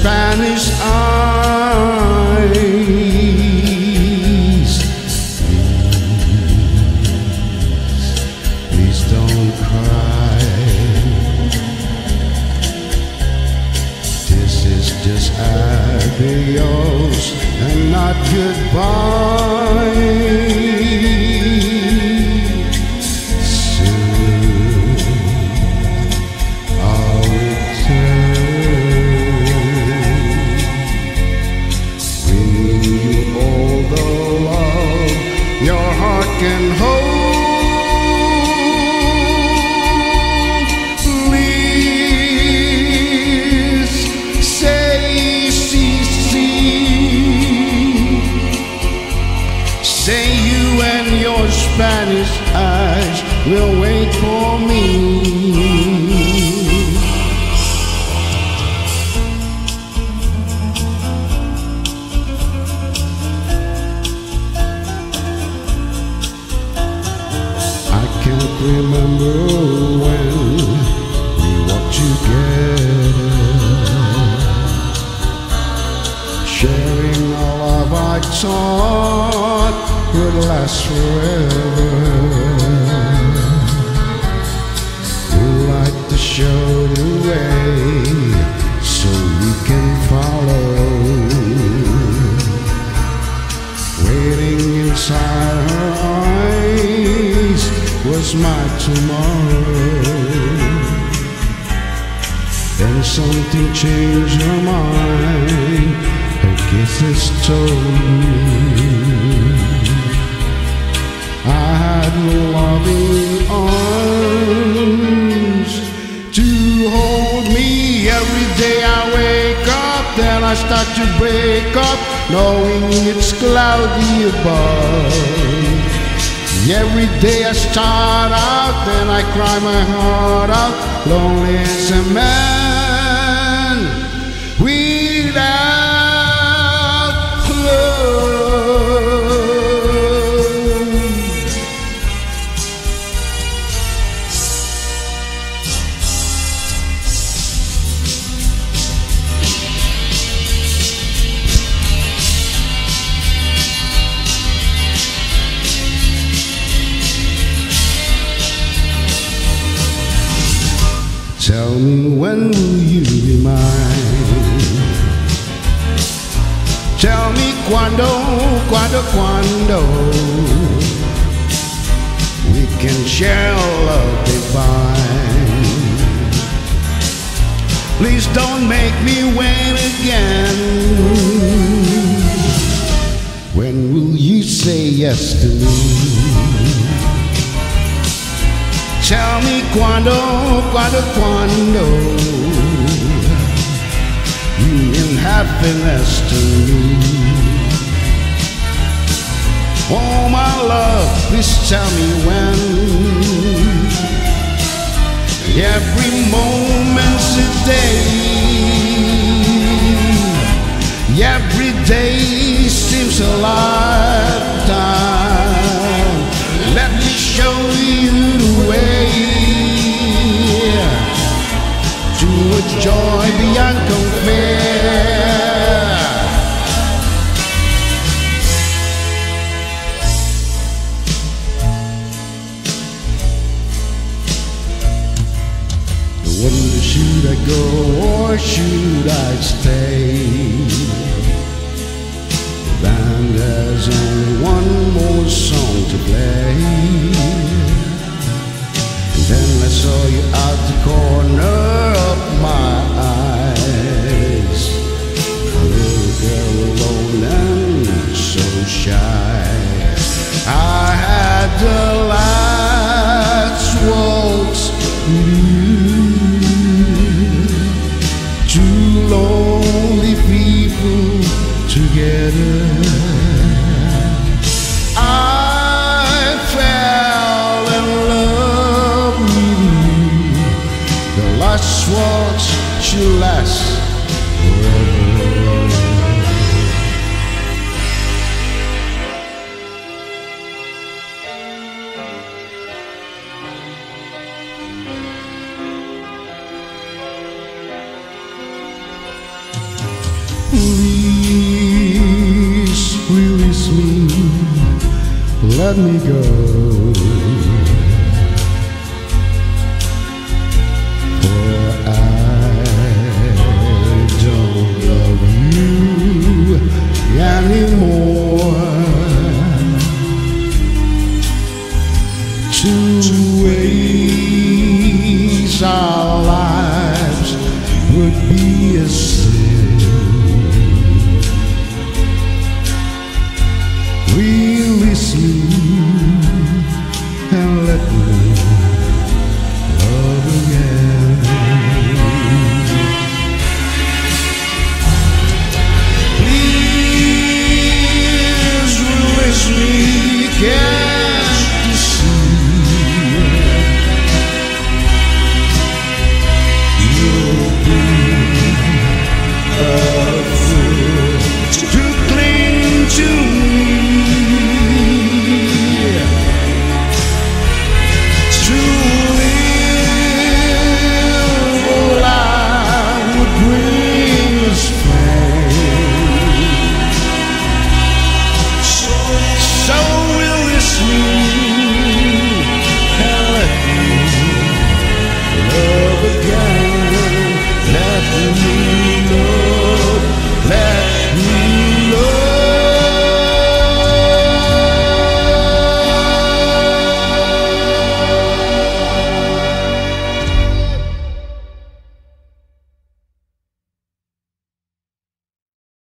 Spanish eyes. Please, please don't cry. This is just adios and not goodbye. For me. I can't remember when we walked together, sharing all love I thought would last forever. Show the way so we can follow waiting inside her eyes was my tomorrow. Then something changed her mind. Her kisses told me I had no loving arms I start to break up, knowing it's cloudy above. Every day I start out, then I cry my heart out, lonely as a man will you be mine? Tell me quando, quando, quando we can share love divine. Please don't make me wait again. When will you say yes to me? Tell me quando, quando, quando You mean happiness to me. Oh my love, please tell me when. Every joy beyond compare. Wonder should I go or should I stay? The band has only together. I fell in love with you. The last waltz should last let me go. For I don't love you anymore. our lives would be a